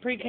Pre-K.